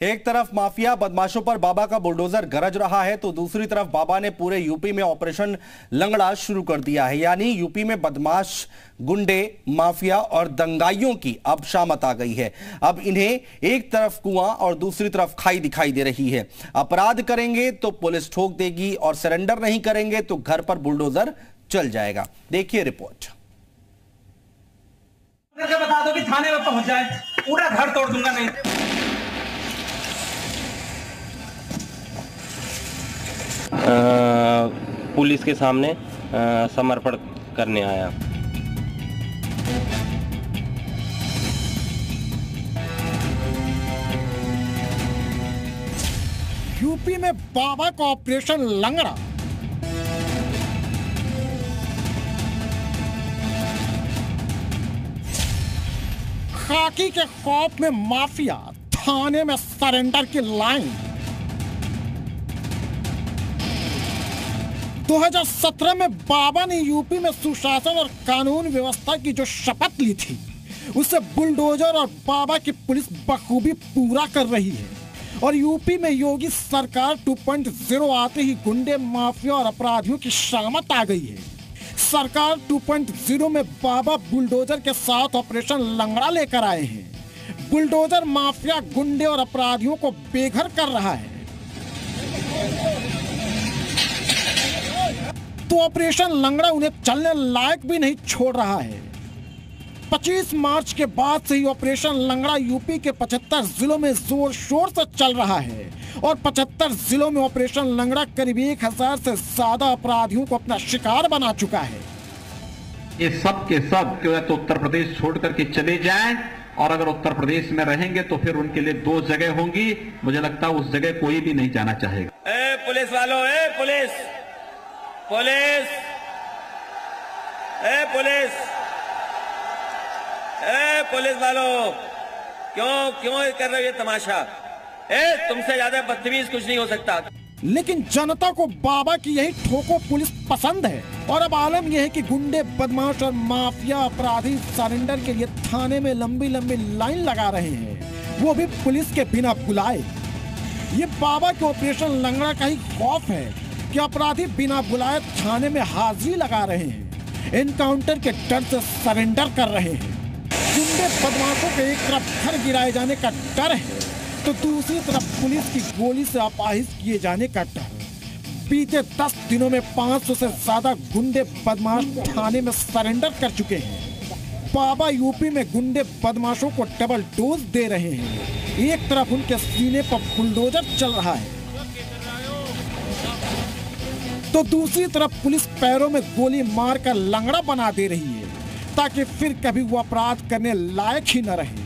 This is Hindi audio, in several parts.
एक तरफ़ माफिया बदमाशों पर बाबा का बुलडोजर गरज रहा है तो दूसरी तरफ़ बाबा ने पूरे यूपी में ऑपरेशन लंगड़ा शुरू कर दिया है। यानी यूपी में बदमाश, गुंडे, माफिया और दंगाइयों की अब शामत आ गई है। अब इन्हें एक तरफ़ कुआँ और दूसरी तरफ़ खाई दिखाई दे रही है। अपराध करेंगे तो पुलिस ठोक देगी और सरेंडर नहीं करेंगे तो घर पर बुलडोजर चल जाएगा। देखिए रिपोर्ट। बता दो कि थाने में पहुँच जाए, पूरा घर तोड़ दूँगा नहीं। पुलिस के सामने समर्पण करने आया। यूपी में बाबा का ऑपरेशन लंगड़ा। खाकी के खौफ में माफिया, थाने में सरेंडर की लाइन। 2017 में बाबा ने यूपी में सुशासन और कानून व्यवस्था की जो शपथ ली थी, उसे बुलडोजर और बाबा की पुलिस बखूबी पूरा कर रही है। और यूपी में योगी सरकार 2.0 आते ही गुंडे, माफिया और अपराधियों की शामत आ गई है। सरकार 2.0 में बाबा बुलडोजर के साथ ऑपरेशन लंगड़ा लेकर आए हैं। बुलडोजर, माफिया, गुंडे और अपराधियों को बेघर कर रहा है। तो ऑपरेशन लंगड़ा उन्हें चलने लायक भी नहीं छोड़ रहा है। 25 मार्च के बाद से ही ऑपरेशन लंगड़ा यूपी के 75 जिलों में ज़ोर शोर से चल रहा है और 75 जिलों में ऑपरेशन लंगड़ा करीब एक हज़ार से ज़्यादा अपराधियों को अपना शिकार बना चुका है। ये सब के सब तो उत्तर प्रदेश छोड़ करके चले जाएँ और अगर उत्तर प्रदेश में रहेंगे तो फिर उनके लिए दो जगह होंगी। मुझे लगता है उस जगह कोई भी नहीं जाना चाहेगा। ए पुलिस वालों ए पुलिस! पुलिस। ए पुलिस। ए, पुलिस वालों, क्यों क्यों कर रहे हो ये तमाशा? ए, तुमसे ज़्यादा बदतमीज कुछ नहीं हो सकता। लेकिन जनता को बाबा की यही ठोको पुलिस पसंद है। और अब आलम यह है कि गुंडे, बदमाश और माफिया अपराधी सरेंडर के लिए थाने में लंबी लंबी लाइन लगा रहे हैं। वो भी पुलिस के बिना बुलाए। ये बाबा के ऑपरेशन लंगड़ा का ही खौफ है। कि अपराधी बिना बुलाए थाने में हाजिरी लगा रहे हैं। इनकाउंटर के डर से सरेंडर कर रहे हैं। गुंडे बदमाशों के एक तरफ़ घर गिराए जाने का डर है तो दूसरी तरफ़ पुलिस की गोली से अपाहिज किए जाने का डर। बीते दस दिनों में 500 से ज़्यादा गुंडे बदमाश थाने में सरेंडर कर चुके हैं। बाबा यूपी में गुंडे बदमाशों को डबल डोज दे रहे हैं। एक तरफ़ उनके सीने पर बुलडोजर चल रहा है तो दूसरी तरफ़ पुलिस पैरों में गोली मार कर लंगड़ा बना दे रही है, ताकि फिर कभी वो अपराध करने लायक ही न रहे।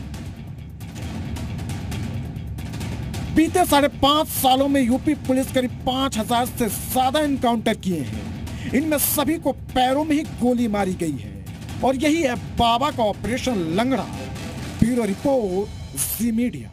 बीते साढ़े पाँच सालों में यूपी पुलिस करीब पाँच हज़ार से ज़्यादा इनकाउंटर किए हैं। इनमें सभी को पैरों में ही गोली मारी गई है, और यही है बाबा का ऑपरेशन लंगड़ा। ब्यूरो रिपोर्ट जी मीडिया